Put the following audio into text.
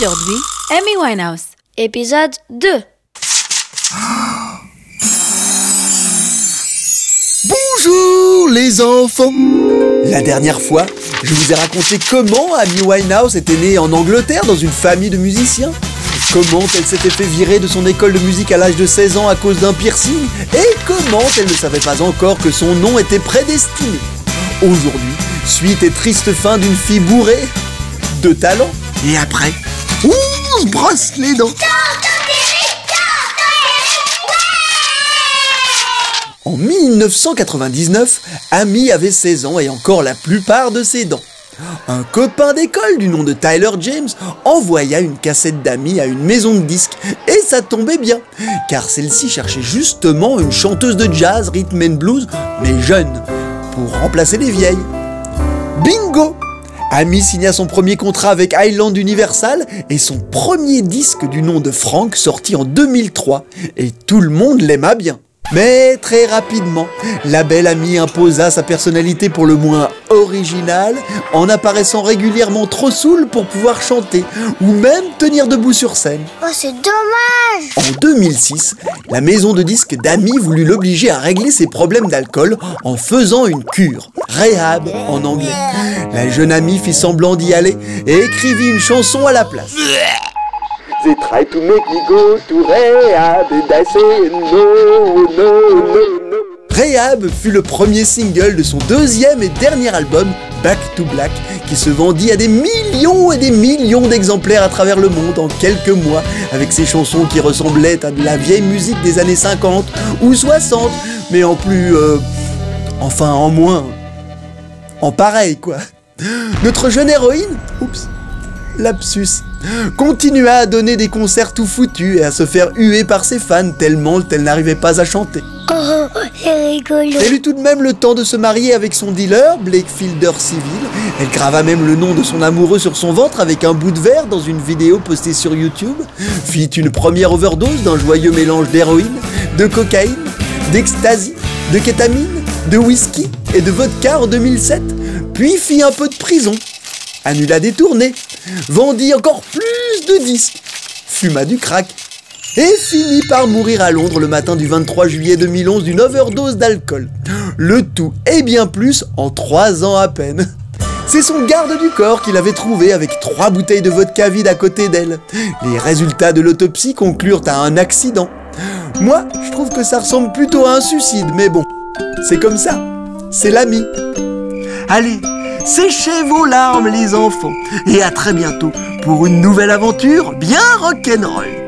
Aujourd'hui, Amy Winehouse. Épisode 2. Bonjour les enfants La dernière fois, je vous ai raconté comment Amy Winehouse était née en Angleterre dans une famille de musiciens. Comment elle s'était fait virer de son école de musique à l'âge de 16 ans à cause d'un piercing et comment elle ne savait pas encore que son nom était prédestiné. Aujourd'hui, suite et triste fin d'une fille bourrée de talent. Et après, ouh, brosse les dents. En 1999, Amy avait 16 ans et encore la plupart de ses dents. Un copain d'école du nom de Tyler James envoya une cassette d'Amy à une maison de disques et ça tombait bien, car celle-ci cherchait justement une chanteuse de jazz, rhythm and blues, mais jeune, pour remplacer les vieilles. Bingo Amy signa son premier contrat avec Island Universal et son premier disque du nom de Frank sorti en 2003 et tout le monde l'aima bien. Mais très rapidement, la belle amie imposa sa personnalité pour le moins originale en apparaissant régulièrement trop saoule pour pouvoir chanter ou même tenir debout sur scène. Oh, c'est dommage En 2006, la maison de disques d'Amy voulut l'obliger à régler ses problèmes d'alcool en faisant une cure, rehab en anglais. La jeune amie fit semblant d'y aller et écrivit une chanson à la place. They try to make me go to rehab and I say no, no, no, no. Rehab fut le premier single de son deuxième et dernier album, Back to Black, qui se vendit à des millions et des millions d'exemplaires à travers le monde en quelques mois, avec ses chansons qui ressemblaient à de la vieille musique des années 50 ou 60, mais en plus... euh, enfin, en moins... En pareil, quoi. Notre jeune héroïne, oups, lapsus, continua à donner des concerts tout foutus et à se faire huer par ses fans tellement elle n'arrivait pas à chanter. Oh, c'est rigolo Elle eut tout de même le temps de se marier avec son dealer, Blake Fielder Civil. Elle grava même le nom de son amoureux sur son ventre avec un bout de verre dans une vidéo postée sur YouTube. Fit une première overdose d'un joyeux mélange d'héroïne, de cocaïne, d'ecstasy, de kétamine, de whisky et de vodka en 2007. Puis fit un peu de prison. Annula des tournées. Vendit encore plus de disques. Fuma du crack et finit par mourir à Londres le matin du 23 juillet 2011 d'une overdose d'alcool. Le tout et bien plus en trois ans à peine. C'est son garde du corps qu'il avait trouvé avec trois bouteilles de vodka vide à côté d'elle. Les résultats de l'autopsie conclurent à un accident. Moi, je trouve que ça ressemble plutôt à un suicide, mais bon, c'est comme ça. C'est l'ami. Allez, séchez vos larmes les enfants, et à très bientôt pour une nouvelle aventure bien rock'n'roll.